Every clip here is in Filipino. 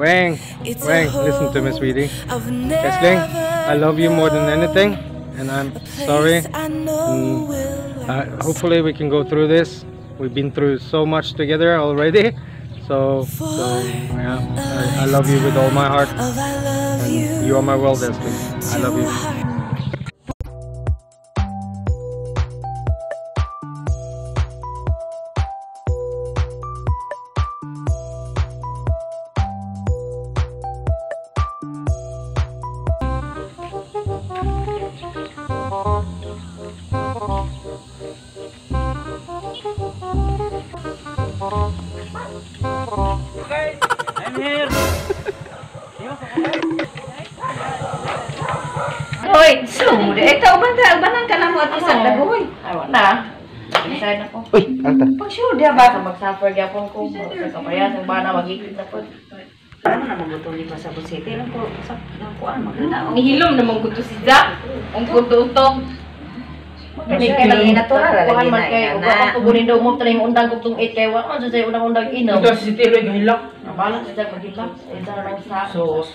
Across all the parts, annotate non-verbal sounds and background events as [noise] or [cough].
Wang, Wang, listen to me, sweetie. Esling, I love you more than anything, and I'm sorry. Mm, uh, hopefully, we can go through this. We've been through so much together already. So, so yeah, I, I love you with all my heart. And you are my world, Esling. I love you. Sumudi. Ito, banta, banang ka na mo at isang dagoy. Ay, wala. Design ako. Uy, Alta. Pag sure dia ba? Baka mag-suffer gyapon ko. Sa kapayas, ang bana magigit na po. Ano na magutom ni Pasabot City? Lang ko, sa, lang ko, ano, maganda. Ang hilom naman gusto si Jack. Ang kuto-utong. Kasi kay lang inatural, lagi man na, kay ako bunin daw mo undang kog tung 8 kay wa man sa undang-undang inom. Ito si Tiro gahilak. Nabalan si Jack magilak. Ito lang sa. So,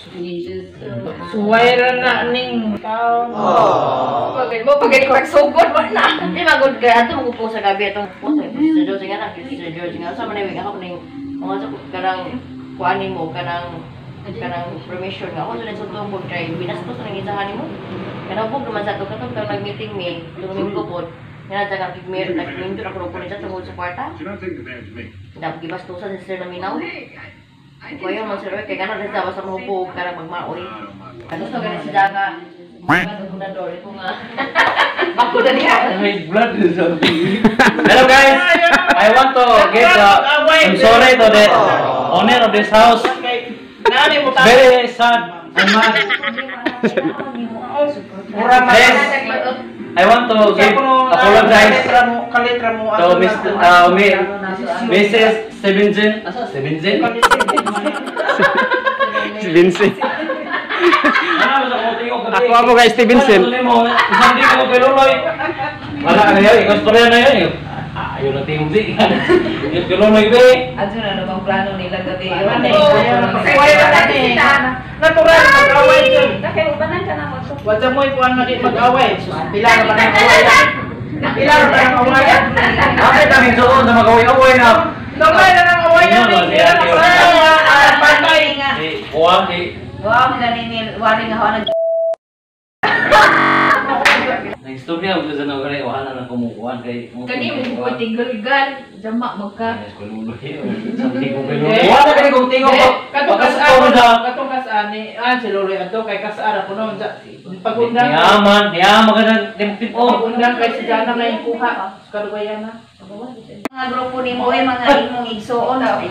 suway ra na ning tao. Pagay mo pagay pagsugod mo na. Di magod kay ato mo po sa gabi atong po sa. George nga na Mr. George nga sa manay ako ning mga sa kanang kuanin mo kanang kanang permission nga ako sa nagsuntong po kay binastos nang isahan mo. Kanang po naman sa to katong kang nag-meeting me, tuming ko po. Nga sa kang pigmer nag-minto na ko po ni sa tungkol sa kwarta. Dapat gibastusan si Sir Naminaw. Kaya yun, Sir kaya ganun rin sa basta mahubog ka lang magmaoy. Ano sa ganun si Daga? Ako na niya. May blood is Hello guys, I want to give the I'm sorry to the owner of this house. Nani mo Very sad and mad. Yes, I want to give apologize Kalitra mo. to Mr. Uh, Mrs. [laughs] Sa konti ko? Ako ako kay Stevenson. Isang di ko peluloy. Wala na yun, ikaw storya na yun. Ah, Ayaw [laughs] na tingog di. Yung peluloy ba eh. Ano na namang plano nila gabi? Eh, ayaw na Kaya wala ni Natural, mag-away yun. Kaya ubanan ka na mo. Wala mo ikuan na di mag-away. Pila na ba ng awayan? Pila na ba ng awayan? Bakit ang doon na mag-away-away na? Normal na ng awayan. Ano, Hindi na Ah, patay nga. Eh, kuwan eh. Wow, ganin wari nga ho nag Naistorya mo sa nang kaya wala na kumukuan kay Kani mo ko tigulgal. Jama magka. [laughs] Santi ko pero wala kay kung tingo ko. Katong Bakas kasaan ko katong kasaan ni ah si Lolo ato kay kasaan ako noon sa pagundang Yaman, yaman ka na timtip o. pagundang kay si Jana na yung kuha kalubayan na. Mga grupo ni mo ay mga imong igsoon na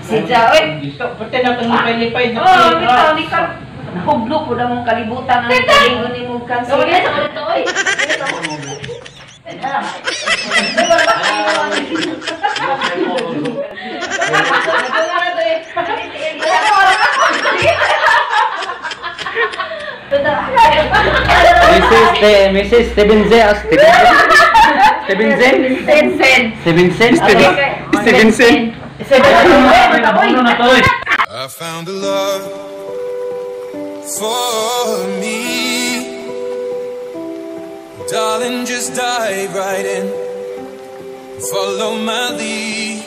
si Ja oy. Pati na itong lipay-lipay na Oh, bitaw Nahublo po na mong kalibutan ang kalingon ni mong kansi. Kawala sa kanito oy. Mrs. Ste Mrs. Stevenson, ah, Stevenson? Stevenson? Sensen. Stevenson? Stevenson. Ano na to eh? I found a love for me. Darling, just dive right in. Follow my lead.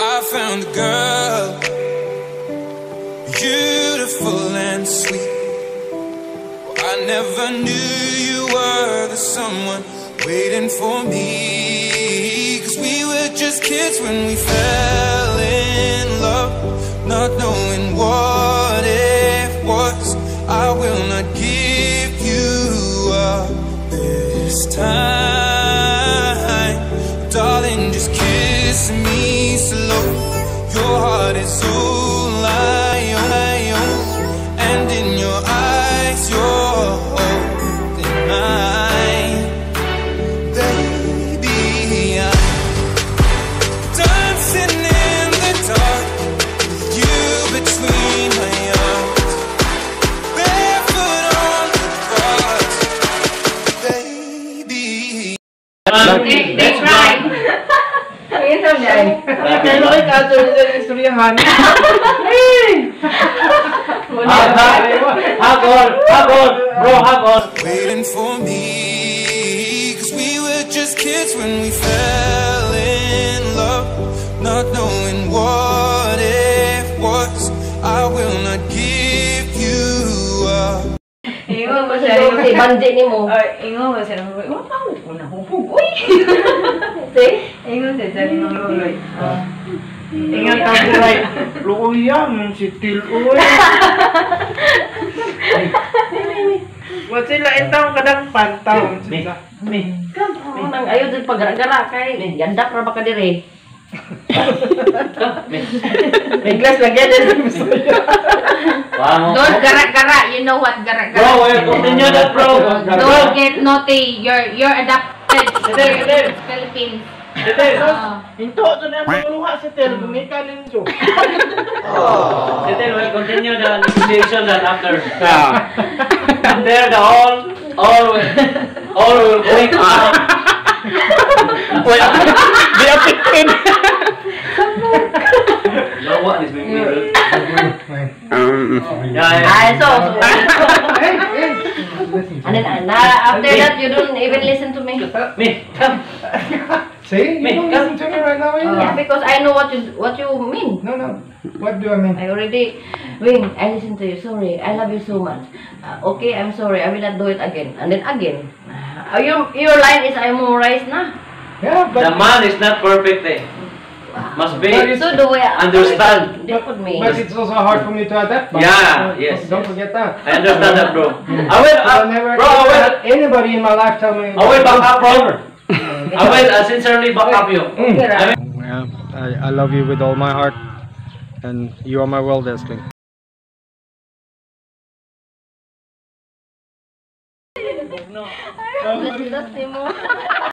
I found a girl, beautiful and sweet. I never knew you were the someone waiting for me. Cause we were just kids when we fell in love, not knowing Lucky. Big, [laughs] Waiting for me, cause we were just kids when we fell in love, not knowing what it was. I will not give. Ingon mo siya. si Banji ni mo. Ay, ingon mo siya. Ingon pa mo. Nahupog. Uy! Si? Ingon siya dyan ng luloy. Ingat ka buhay. Luya, si Til Uy. [laughs] What's sila itong kadang pantaw? Mi, mi. Ako nang ayaw din pagara-gara kay yandak ra ba ka dire? [laughs] May glass lagyan din. [laughs] Vamos. Don't gara-gara. You know what gara-gara Bro, we'll continue that, bro. Don't get naughty. You're you're adapted to the Philippines. Dede, Ah. Into to na panguluha si Til. Gumika ninyo. Then we'll continue the [laughs] negotiation that after. And there the all, all will, all will going out. Di apitin. No, what is being good? Yeah, yeah. Ay, so, [laughs] and then, na, after that, you don't even listen to me. [laughs] Me, come. [laughs] See? You Me, don't come. listen to me right now, eh? Yeah, because I know what you what you mean. No, no. What do I mean? I already, Wing, I listen to you. Sorry, I love you so much. Uh, okay, I'm sorry. I will not do it again. And then again. Uh, your your line is I'm memorize na. Yeah, but... The man is not perfect eh. Must be. So the way I Understand. They put. But it's also hard for me to adapt. but- Yeah, yes. Don't forget that. I understand that, bro. [laughs] I will, I'll uh, never bro, I will, have anybody in my life tell me. I will back up, bro. [laughs] I will uh, sincerely back up you. Okay, I right? will, Yeah, I, I love you with all my heart, and you are my world, Esling.